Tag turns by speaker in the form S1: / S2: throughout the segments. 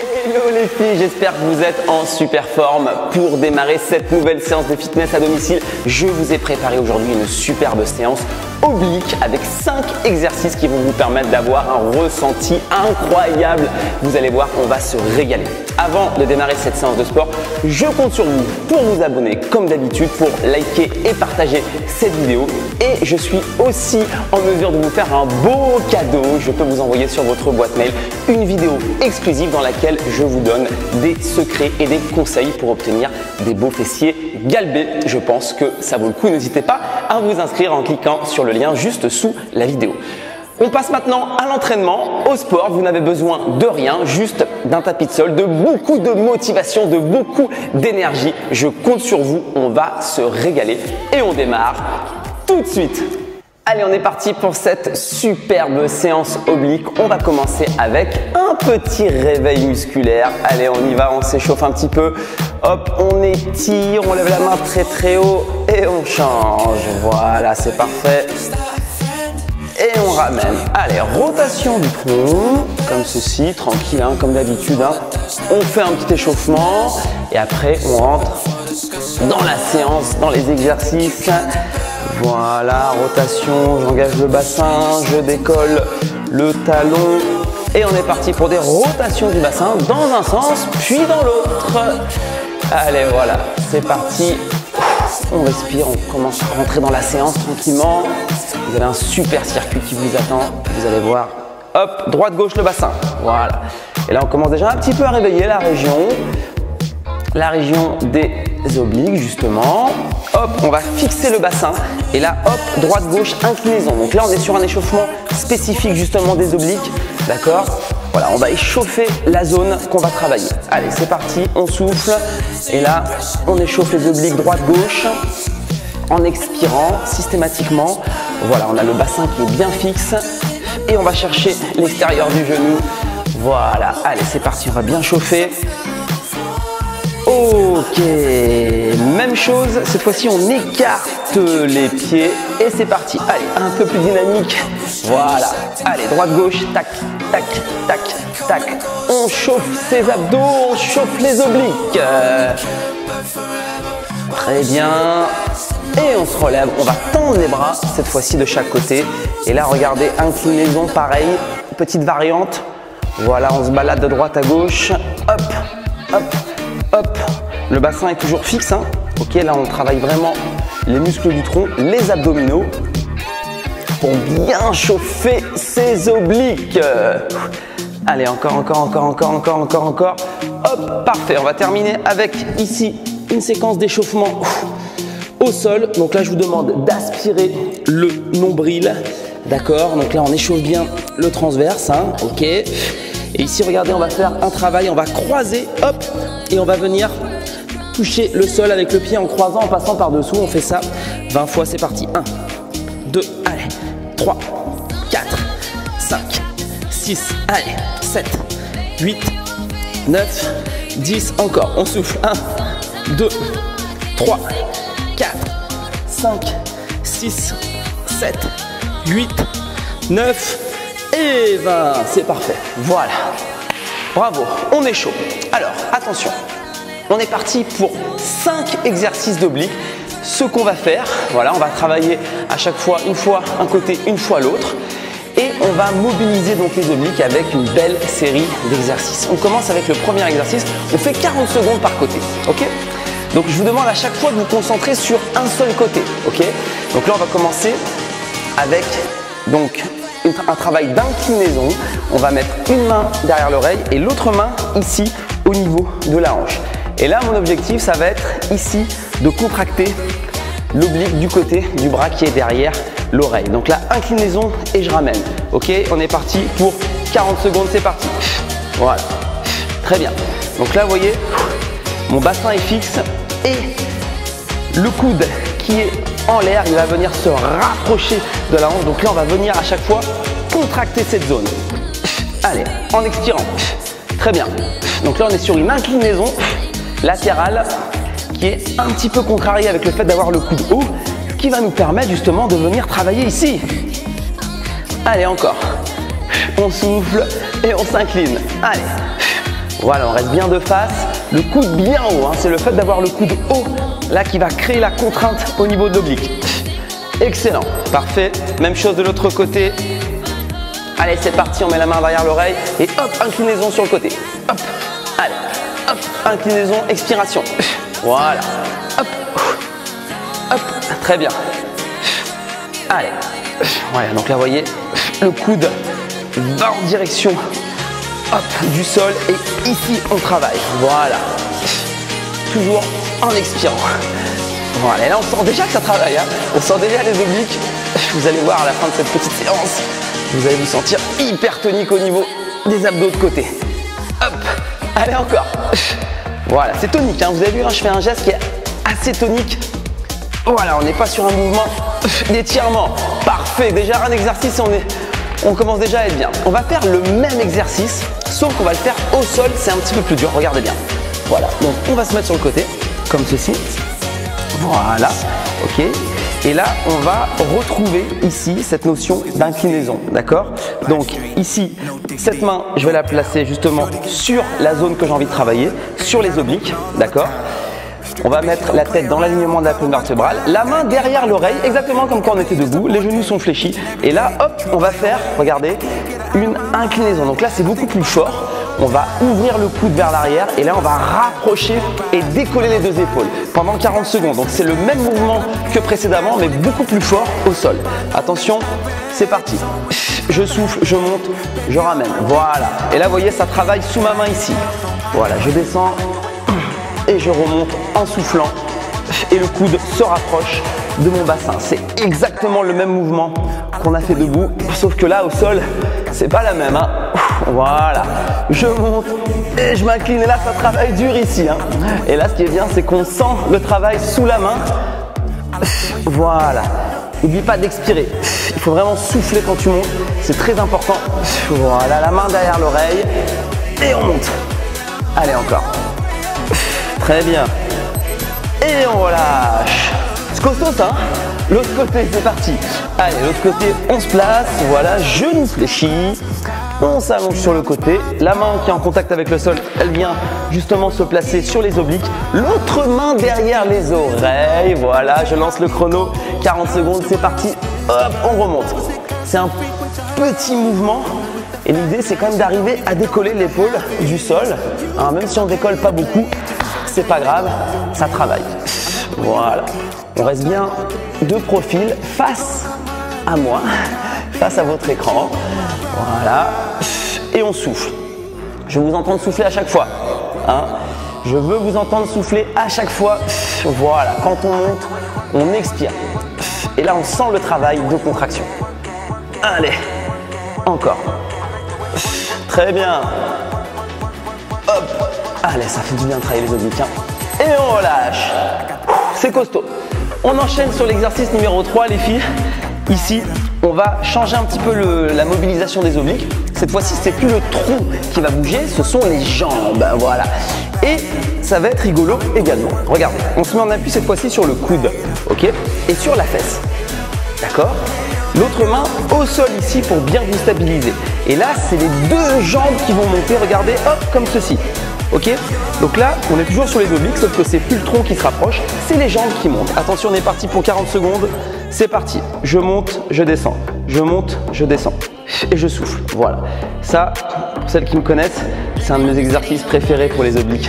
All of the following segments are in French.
S1: Hello les filles, j'espère que vous êtes en super forme pour démarrer cette nouvelle séance de fitness à domicile. Je vous ai préparé aujourd'hui une superbe séance oblique avec 5 exercices qui vont vous permettre d'avoir un ressenti incroyable. Vous allez voir, on va se régaler. Avant de démarrer cette séance de sport, je compte sur vous pour vous abonner comme d'habitude, pour liker et partager cette vidéo. Et je suis aussi en mesure de vous faire un beau cadeau. Je peux vous envoyer sur votre boîte mail une vidéo exclusive dans laquelle je vous donne des secrets et des conseils pour obtenir des beaux fessiers galbés. Je pense que ça vaut le coup. N'hésitez pas à vous inscrire en cliquant sur le lien juste sous la vidéo. On passe maintenant à l'entraînement, au sport. Vous n'avez besoin de rien, juste d'un tapis de sol, de beaucoup de motivation, de beaucoup d'énergie. Je compte sur vous, on va se régaler et on démarre tout de suite. Allez, on est parti pour cette superbe séance oblique. On va commencer avec un petit réveil musculaire. Allez, on y va, on s'échauffe un petit peu. Hop, on étire, on lève la main très très haut et on change. Voilà, c'est parfait et on ramène. Allez, rotation du tronc, comme ceci, tranquille, hein, comme d'habitude. Hein. On fait un petit échauffement et après on rentre dans la séance, dans les exercices. Voilà, rotation, j'engage le bassin, je décolle le talon et on est parti pour des rotations du bassin dans un sens puis dans l'autre. Allez, voilà, c'est parti. On respire, on commence à rentrer dans la séance tranquillement. Vous avez un super circuit qui vous attend. Vous allez voir. Hop, droite, gauche, le bassin. Voilà. Et là, on commence déjà un petit peu à réveiller la région. La région des obliques, justement. Hop, on va fixer le bassin. Et là, hop, droite, gauche, inclinaison. Donc là, on est sur un échauffement spécifique, justement, des obliques. D'accord? Voilà, on va échauffer la zone qu'on va travailler. Allez, c'est parti, on souffle. Et là, on échauffe les obliques droite-gauche en expirant systématiquement. Voilà, on a le bassin qui est bien fixe. Et on va chercher l'extérieur du genou. Voilà, allez, c'est parti, on va bien chauffer. Ok, même chose, cette fois-ci on écarte les pieds et c'est parti. Allez, un peu plus dynamique. Voilà, allez, droite-gauche, tac, tac, tac, tac. On chauffe ses abdos, on chauffe les obliques. Très bien. Et on se relève, on va tendre les bras, cette fois-ci de chaque côté. Et là, regardez, inclinaison, pareil, petite variante. Voilà, on se balade de droite à gauche. Hop, hop, Le bassin est toujours fixe. Hein. Ok, là, on travaille vraiment les muscles du tronc, les abdominaux pour bien chauffer ses obliques. Allez, encore, encore, encore, encore, encore, encore, encore. Hop, parfait. On va terminer avec ici une séquence d'échauffement au sol. Donc là, je vous demande d'aspirer le nombril. D'accord Donc là, on échauffe bien le transverse. Hein. ok Et ici, regardez, on va faire un travail. On va croiser, hop, et on va venir toucher le sol avec le pied en croisant, en passant par-dessous. On fait ça 20 fois. C'est parti. 1, 2, allez. 3, 4, 5, 6, allez. 7, 8, 9, 10. Encore. On souffle. 1, 2, 3, 4, 5, 6, 7, 8, 9 et 20. C'est parfait. Voilà. Bravo. On est chaud. Alors, attention. On est parti pour 5 exercices d'oblique. Ce qu'on va faire, voilà, on va travailler à chaque fois une fois un côté, une fois l'autre. Et on va mobiliser donc les obliques avec une belle série d'exercices. On commence avec le premier exercice. On fait 40 secondes par côté. Ok? Donc je vous demande à chaque fois de vous concentrer sur un seul côté, ok? Donc là on va commencer avec donc un travail d'inclinaison. On va mettre une main derrière l'oreille et l'autre main ici au niveau de la hanche. Et là mon objectif ça va être ici de contracter l'oblique du côté du bras qui est derrière l'oreille. Donc là inclinaison et je ramène. Ok On est parti pour 40 secondes, c'est parti. Voilà. Très bien. Donc là vous voyez, mon bassin est fixe et le coude qui est en l'air, il va venir se rapprocher de la hanche. Donc là, on va venir à chaque fois contracter cette zone. Allez, en expirant. Très bien. Donc là, on est sur une inclinaison latérale qui est un petit peu contrariée avec le fait d'avoir le coude haut, qui va nous permettre justement de venir travailler ici. Allez, encore. On souffle et on s'incline. Allez. Voilà, on reste bien de face. Le coude bien haut, hein. c'est le fait d'avoir le coude haut là qui va créer la contrainte au niveau de l'oblique. Excellent, parfait. Même chose de l'autre côté. Allez, c'est parti, on met la main derrière l'oreille et hop, inclinaison sur le côté. Hop, allez, hop, inclinaison, expiration. Voilà, hop, hop, très bien. Allez, voilà, donc là, vous voyez, le coude va en direction hop, du sol et ici, on travaille. Voilà, toujours en expirant. Voilà, et là, on sent déjà que ça travaille. Hein. on sent déjà les obliques. Vous allez voir à la fin de cette petite séance, vous allez vous sentir hyper tonique au niveau des abdos de côté. Hop, allez encore. Voilà, c'est tonique. Hein. Vous avez vu, hein, je fais un geste qui est assez tonique. Voilà, on n'est pas sur un mouvement d'étirement. Parfait. Déjà un exercice, on est, on commence déjà à être bien. On va faire le même exercice, sauf qu'on va le faire au sol. C'est un petit peu plus dur. Regardez bien. Voilà. Donc on va se mettre sur le côté, comme ceci. Voilà. Ok. Et là, on va retrouver ici cette notion d'inclinaison, d'accord? Donc ici, cette main, je vais la placer justement sur la zone que j'ai envie de travailler, sur les obliques, d'accord? On va mettre la tête dans l'alignement de la colonne vertébrale, la main derrière l'oreille, exactement comme quand on était debout, les genoux sont fléchis. Et là, hop, on va faire, regardez, une inclinaison. Donc là, c'est beaucoup plus fort on va ouvrir le coude vers l'arrière et là on va rapprocher et décoller les deux épaules pendant 40 secondes. Donc c'est le même mouvement que précédemment mais beaucoup plus fort au sol. Attention, c'est parti. Je souffle, je monte, je ramène. Voilà. Et là vous voyez ça travaille sous ma main ici. Voilà, je descends et je remonte en soufflant et le coude se rapproche de mon bassin. C'est exactement le même mouvement qu'on a fait debout, sauf que là au sol, c'est pas la même. Hein. Voilà, je monte et je m'incline. Et là, ça travaille dur ici. Hein. Et là, ce qui est bien, c'est qu'on sent le travail sous la main. Voilà. N'oublie pas d'expirer. Il faut vraiment souffler quand tu montes. C'est très important. Voilà, la main derrière l'oreille. Et on monte. Allez, encore. Très bien. Et on relâche. C'est costaud ça. Hein. l'autre côté, c'est parti. Allez, l'autre côté, on se place. Voilà, genou fléchi. On s'allonge sur le côté. La main qui est en contact avec le sol, elle vient justement se placer sur les obliques. L'autre main derrière les oreilles. Voilà, je lance le chrono. 40 secondes, c'est parti. Hop, on remonte. C'est un petit mouvement. Et l'idée, c'est quand même d'arriver à décoller l'épaule du sol. Hein, même si on décolle pas beaucoup, c'est pas grave, ça travaille. Voilà. On reste bien de profil face à moi, face à votre écran. Voilà. Et on souffle. Je veux vous entendre souffler à chaque fois. Hein. Je veux vous entendre souffler à chaque fois. Voilà. Quand on monte, on expire. Et là, on sent le travail de contraction. Allez. Encore. Très bien. Hop. Allez, ça fait du bien de travailler les obliques. Hein. Et on relâche. C'est costaud. On enchaîne sur l'exercice numéro 3, les filles. Ici, on va changer un petit peu la mobilisation des obliques. Cette fois-ci, c'est plus le tronc qui va bouger, ce sont les jambes. Voilà. Et ça va être rigolo également. Regardez, on se met en appui cette fois-ci sur le coude, ok Et sur la fesse. D'accord? L'autre main au sol ici pour bien vous stabiliser. Et là, c'est les deux jambes qui vont monter, regardez, hop, comme ceci. Ok Donc là, on est toujours sur les obliques, sauf que c'est plus le tronc qui se rapproche, c'est les jambes qui montent. Attention, on est parti pour 40 secondes. C'est parti. Je monte, je descends. Je monte, je descends. Et je souffle. Voilà. Ça, pour celles qui me connaissent, c'est un de mes exercices préférés pour les obliques.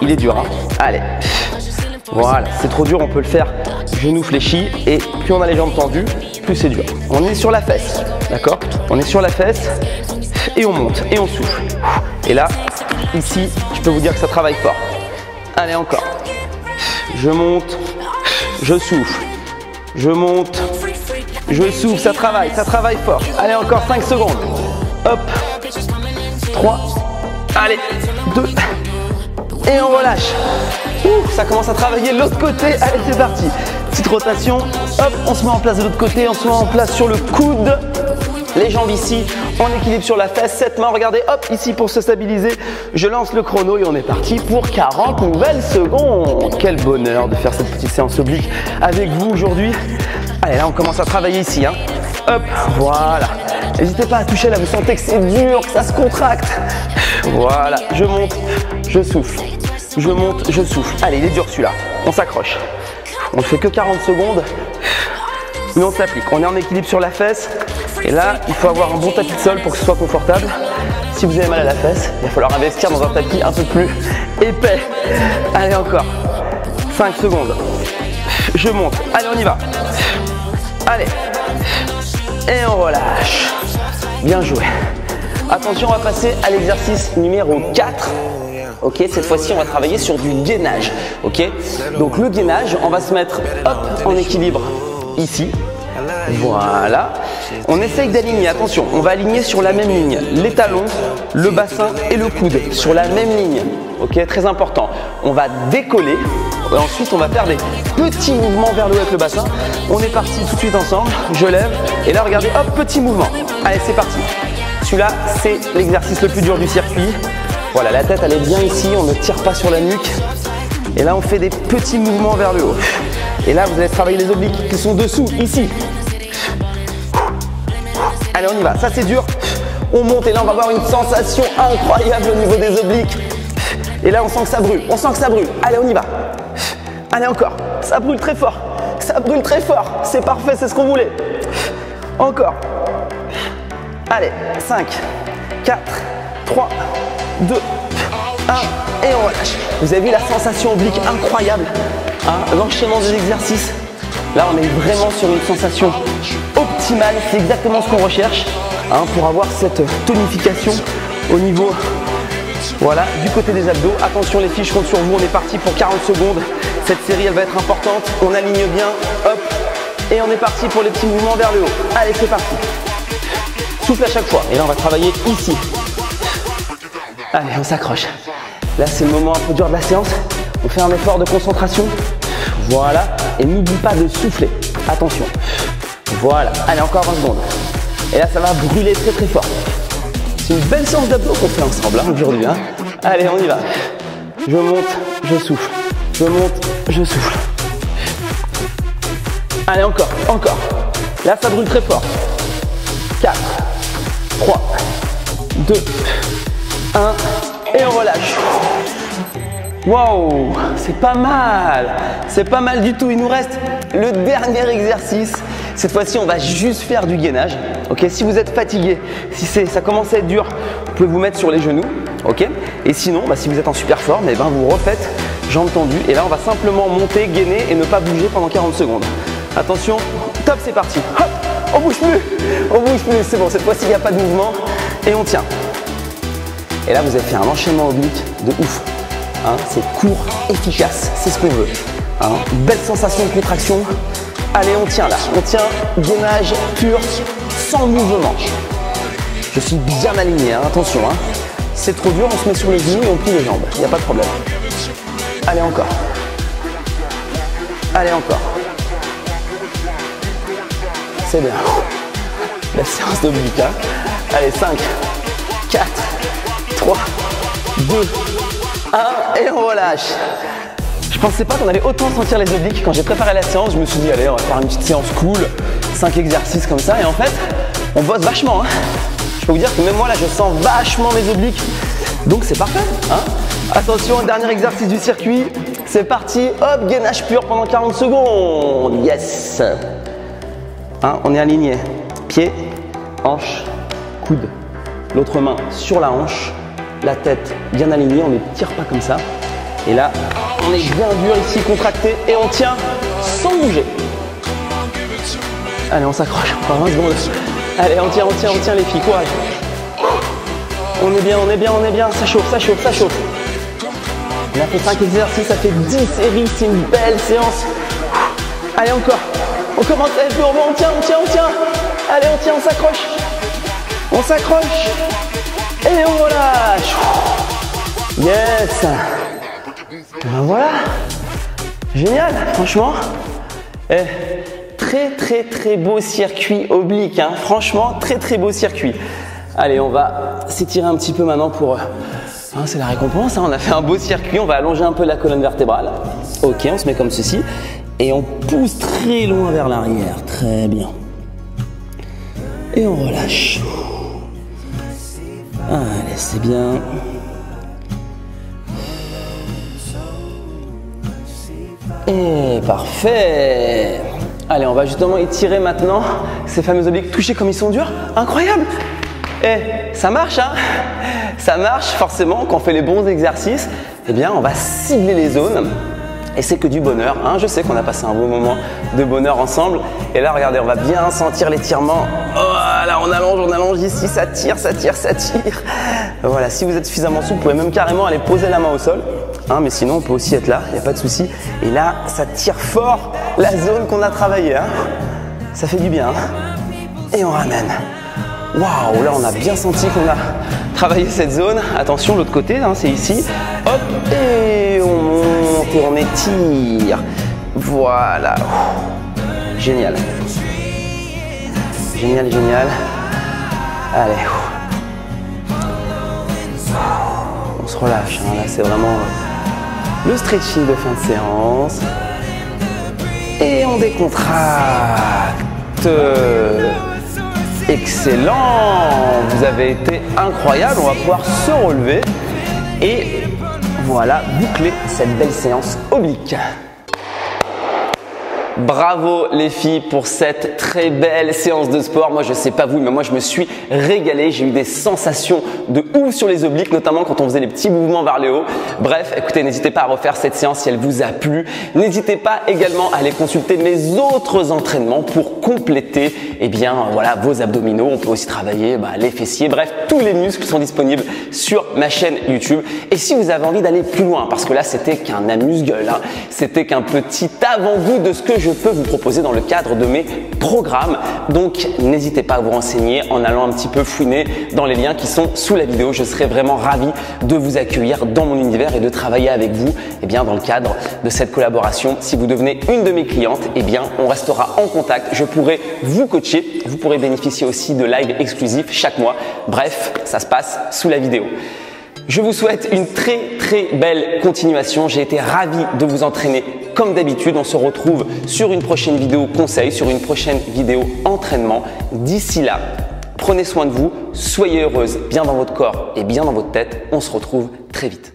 S1: Il est dur, hein Allez. Voilà, c'est trop dur, on peut le faire genou fléchi et plus on a les jambes tendues, plus c'est dur. On est sur la fesse, d'accord? On est sur la fesse et on monte et on souffle. Et là, ici, je peux vous dire que ça travaille fort. Allez, encore. Je monte, je souffle, je monte, je souffle, ça travaille, ça travaille fort. Allez, encore 5 secondes. Hop, 3, allez, 2, et on relâche. ça commence à travailler l'autre côté. Allez, c'est parti. Petite rotation. Hop, on se met en place de l'autre côté, on se met en place sur le coude. Les jambes ici, on équilibre sur la fesse, cette main, regardez, hop, ici pour se stabiliser. Je lance le chrono et on est parti pour 40 nouvelles secondes. Quel bonheur de faire cette petite séance oblique avec vous aujourd'hui. Allez, là, on commence à travailler ici. Hein. Hop, voilà. N'hésitez pas à toucher là, vous sentez que c'est dur, que ça se contracte. Voilà, je monte, je souffle. Je monte, je souffle. Allez, il est dur celui-là. On s'accroche. On ne fait que 40 secondes, mais on s'applique. On est en équilibre sur la fesse. Et là, il faut avoir un bon tapis de sol pour que ce soit confortable. Si vous avez mal à la fesse, il va falloir investir dans un tapis un peu plus épais. Allez, encore. 5 secondes. Je monte. Allez, on y va. Allez. Et on relâche. Bien joué. Attention, on va passer à l'exercice numéro 4. Ok, cette fois-ci, on va travailler sur du gainage. Ok, donc le gainage, on va se mettre hop en équilibre ici. Voilà. On essaye d'aligner, attention, on va aligner sur la même ligne les talons, le bassin et le coude sur la même ligne. Ok, très important. On va décoller et ensuite on va faire des petits mouvements vers le haut avec le bassin. On est parti tout de suite ensemble. Je lève et là regardez, hop, petit mouvement. Allez, c'est parti. Celui-là, c'est l'exercice le plus dur du circuit. Voilà, la tête elle est bien ici, on ne tire pas sur la nuque. Et là, on fait des petits mouvements vers le haut. Et là, vous allez travailler les obliques qui sont dessous, ici. Allez, on y va. Ça, c'est dur. On monte et là, on va avoir une sensation incroyable au niveau des obliques. Et là, on sent que ça brûle. On sent que ça brûle. Allez, on y va. Allez, encore. Ça brûle très fort. Ça brûle très fort. C'est parfait, c'est ce qu'on voulait. Encore. Allez, 5, 4, 3, 2, 1. Et on relâche. Vous avez vu la sensation oblique incroyable. Hein L'enchaînement des exercices? Là, on est vraiment sur une sensation C'est exactement ce qu'on recherche hein, pour avoir cette tonification au niveau voilà, du côté des abdos. Attention les filles, je sur vous. On est parti pour 40 secondes. Cette série, elle va être importante. On aligne bien. Hop. Et on est parti pour les petits mouvements vers le haut. Allez, c'est parti. Souffle à chaque fois. Et là, on va travailler ici. Allez, on s'accroche. Là, c'est le moment un peu dur de la séance. On fait un effort de concentration. Voilà. Et n'oublie pas de souffler. Attention. Voilà. Allez, encore 20 secondes. Et là, ça va brûler très très fort. C'est une belle séance d'abdos qu'on fait ensemble hein, aujourd'hui. Hein. Allez, on y va. Je monte, je souffle. Je monte, je souffle. Allez, encore, encore. Là, ça brûle très fort. 4, 3, 2, 1. Et on relâche. Waouh, c'est pas mal. C'est pas mal du tout. Il nous reste le dernier exercice. Cette fois-ci, on va juste faire du gainage. Ok, si vous êtes fatigué, si ça commence à être dur, vous pouvez vous mettre sur les genoux. Ok, et sinon, bah, si vous êtes en super forme, et eh ben, vous refaites jambes tendues. Et là, on va simplement monter, gainer et ne pas bouger pendant 40 secondes. Attention, top, c'est parti. Hop, on bouge plus, on bouge plus. C'est bon, cette fois-ci, il n'y a pas de mouvement et on tient. Et là, vous avez fait un enchaînement oblique de ouf. Hein, c'est court, efficace, c'est ce qu'on veut. Hein, belle sensation de contraction. Allez, on tient là. On tient gainage pur, sans mouvement. Je suis bien aligné, hein, attention. C'est trop dur, on se met sur les genoux et on plie les jambes. Il n'y a pas de problème. Allez, encore. Allez, encore. C'est bien. La séance d'oblique. Allez, 5, 4, 3, 2, 1 et on relâche. Je pensais pas qu'on allait autant sentir les obliques quand j'ai préparé la séance. Je me suis dit, allez, on va faire une petite séance cool, 5 exercices comme ça. Et en fait, on bosse vachement. Hein. Je peux vous dire que même moi là, je sens vachement mes obliques. Donc c'est parfait. Hein. Attention, dernier exercice du circuit. C'est parti. Hop, gainage pur pendant 40 secondes. Yes. Hein, on est aligné. Pied, hanche, coude. L'autre main sur la hanche la tête bien alignée, on ne tire pas comme ça. Et là, on est bien dur ici, contracté, et on tient sans bouger. Allez, on s'accroche, encore 20 secondes. Allez, on tient, on tient, on tient les filles, courage. On est bien, on est bien, on est bien, ça chauffe, ça chauffe, ça chauffe. On a fait 5 exercices, ça fait 10 séries, c'est une belle séance. Allez, encore. On commence à on tient, on tient, on tient. Allez, on tient, on s'accroche. On s'accroche. Et on relâche. Yes. Ben voilà. Génial, franchement. Eh, très très très beau circuit oblique. Hein. Franchement, très très beau circuit. Allez, on va s'étirer un petit peu maintenant pour... Hein, c'est la récompense, hein. on a fait un beau circuit, on va allonger un peu la colonne vertébrale. Ok, on se met comme ceci. Et on pousse très loin vers l'arrière. Très bien. Et on relâche. Allez, c'est bien. Et parfait Allez, on va justement étirer maintenant ces fameux obliques touchés comme ils sont durs. Incroyable Eh, ça marche, hein Ça marche forcément quand on fait les bons exercices. Eh bien, on va cibler les zones et c'est que du bonheur. Hein. Je sais qu'on a passé un bon moment de bonheur ensemble. Et là, regardez, on va bien sentir l'étirement. Voilà, on allonge, on allonge ici, ça tire, ça tire, ça tire. Voilà, si vous êtes suffisamment souple, vous pouvez même carrément aller poser la main au sol. Hein, mais sinon, on peut aussi être là, il n'y a pas de souci. Et là, ça tire fort la zone qu'on a travaillée. Hein. Ça fait du bien. Et on ramène. Waouh, là, on a bien senti qu'on a travaillé cette zone. Attention, l'autre côté, c'est ici. Hop, et on monte et on étire. Voilà. Génial. Génial, génial. Allez. On se relâche. Hein. Là, c'est vraiment le stretching de fin de séance. Et on décontracte. Excellent Vous avez été incroyable. On va pouvoir se relever et voilà, boucler cette belle séance oblique. Bravo les filles pour cette très belle séance de sport. Moi je sais pas vous mais moi je me suis régalé. J'ai eu des sensations de ouf sur les obliques notamment quand on faisait les petits mouvements vers le haut. Bref, écoutez, n'hésitez pas à refaire cette séance si elle vous a plu. N'hésitez pas également à aller consulter mes autres entraînements pour compléter eh bien voilà vos abdominaux. On peut aussi travailler bah, les fessiers. Bref, tous les muscles sont disponibles sur ma chaîne YouTube. Et si vous avez envie d'aller plus loin parce que là c'était qu'un amuse-gueule, hein, c'était qu'un petit avant-goût de ce que je je peux vous proposer dans le cadre de mes programmes. Donc n'hésitez pas à vous renseigner en allant un petit peu fouiner dans les liens qui sont sous la vidéo. Je serai vraiment ravi de vous accueillir dans mon univers et de travailler avec vous eh bien, dans le cadre de cette collaboration. Si vous devenez une de mes clientes, eh bien, on restera en contact. Je pourrai vous coacher. Vous pourrez bénéficier aussi de live exclusifs chaque mois. Bref, ça se passe sous la vidéo. Je vous souhaite une très très belle continuation. J'ai été ravi de vous entraîner comme d'habitude. On se retrouve sur une prochaine vidéo conseil, sur une prochaine vidéo entraînement. D'ici là, prenez soin de vous, soyez heureuse bien dans votre corps et bien dans votre tête. On se retrouve très vite.